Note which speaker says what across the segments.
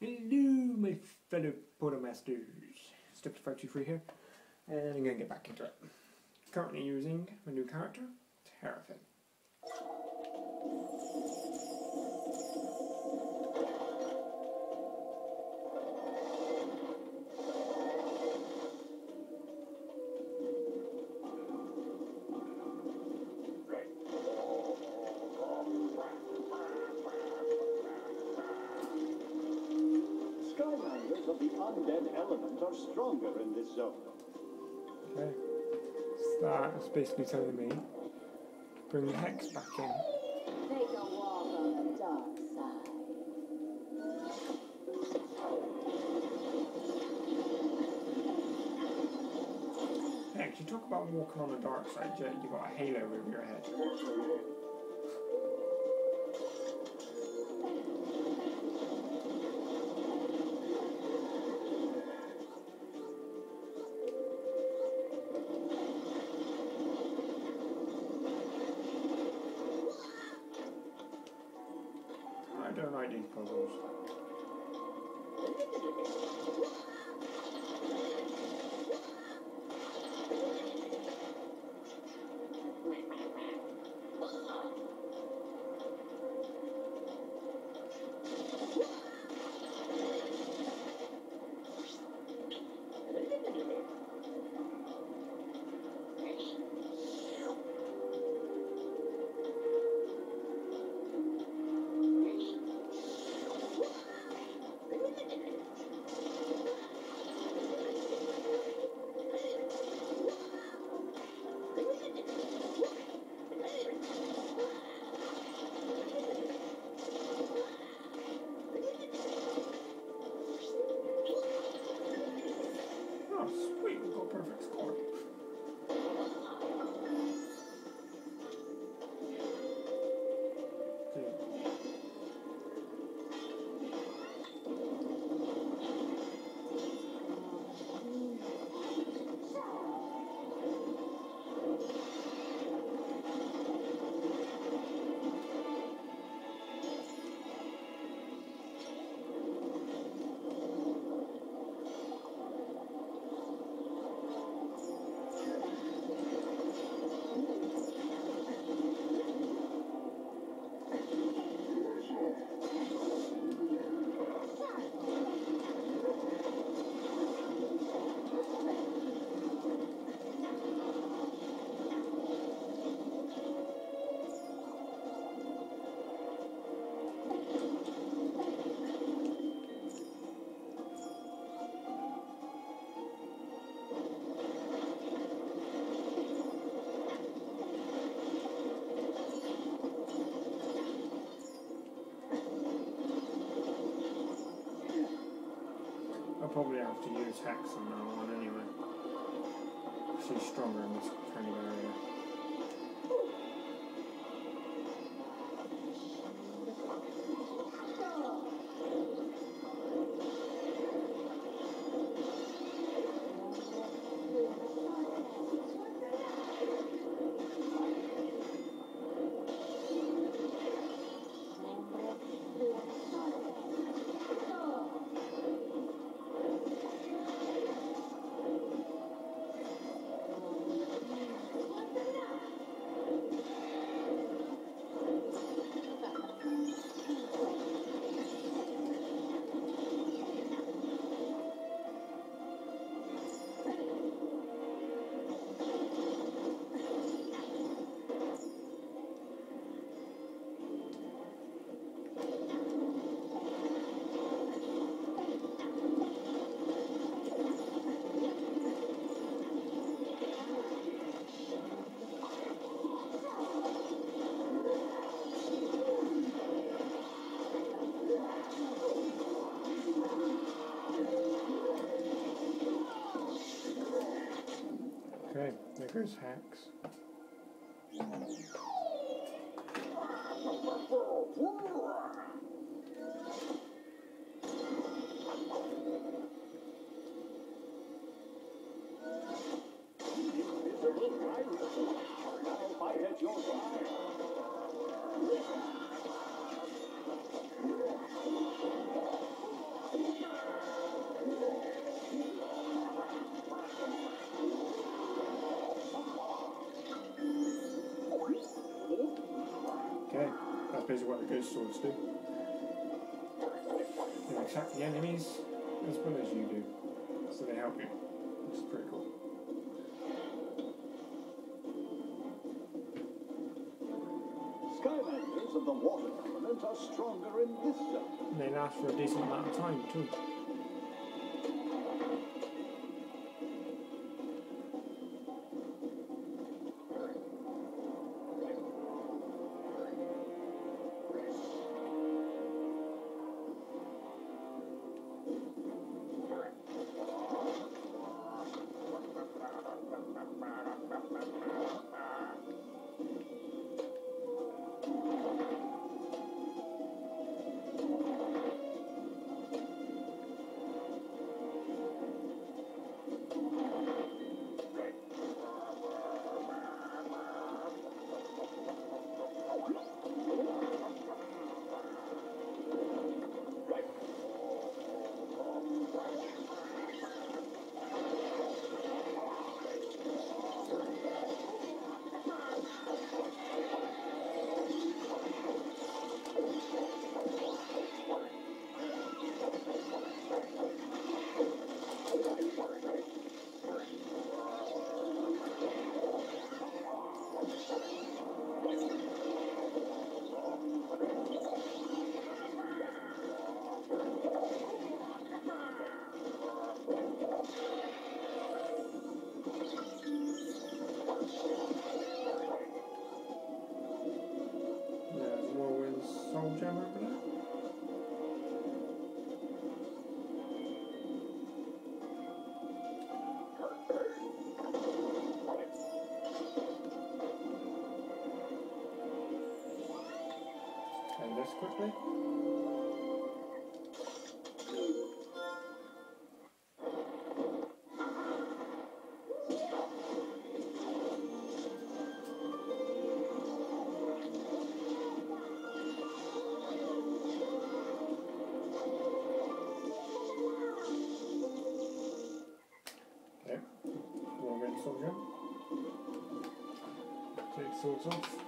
Speaker 1: Hello, my fellow Portal Masters. Step523 here, and I'm going to get back into it. Currently using my new character, Terrafin.
Speaker 2: Undead element are stronger in this zone.
Speaker 1: Okay. So that's basically telling me bring the hex back in.
Speaker 3: Take a walk on the dark side.
Speaker 1: Hex, you talk about walking on the dark side, yet you got a halo over your head. Have to use Hex on that one anyway. She's stronger in this Okay, there swords do. They attack the enemies as well as you do. So they help you. Which is pretty cool.
Speaker 2: Skylanders of the water element are stronger in this zone.
Speaker 1: And they last for a decent amount of time too. Take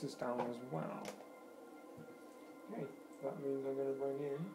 Speaker 1: boxes down as well. Okay, that means I'm going to bring in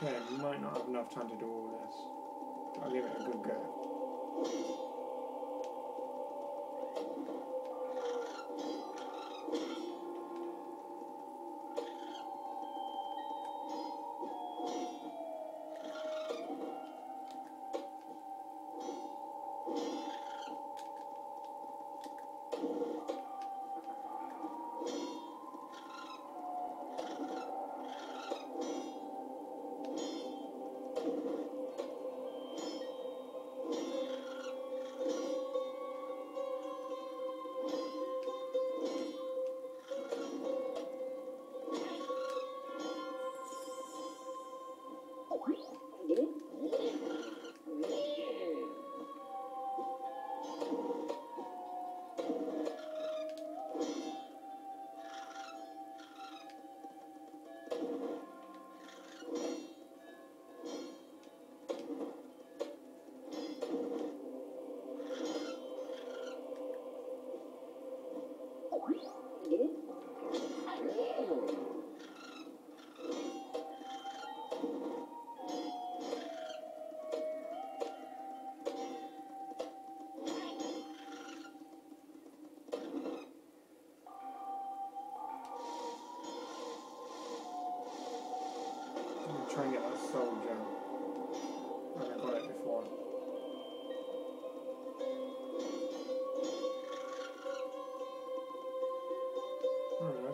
Speaker 1: Okay, might not have enough time to do all this. I'll give it a good go.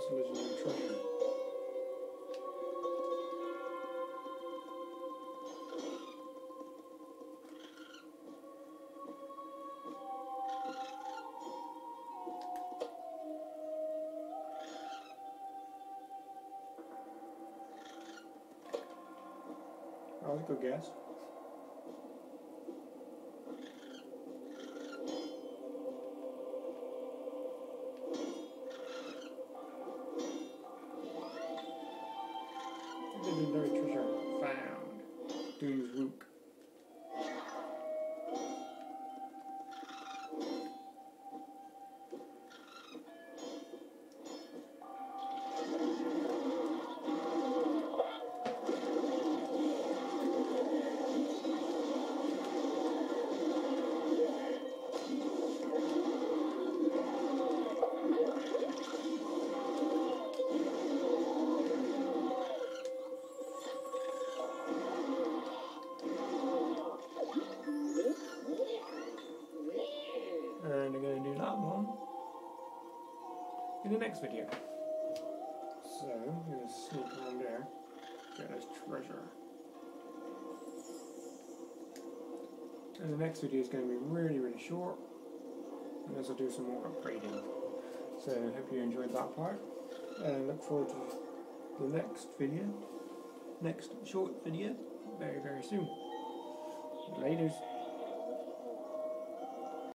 Speaker 1: Oh, that's a legendary treasure. That next video. So, I'm going to sneak on there, get this treasure. And the next video is going to be really, really short, unless I do some more upgrading. So, I hope you enjoyed that part, and look forward to the next video, next short video, very, very soon. Laters.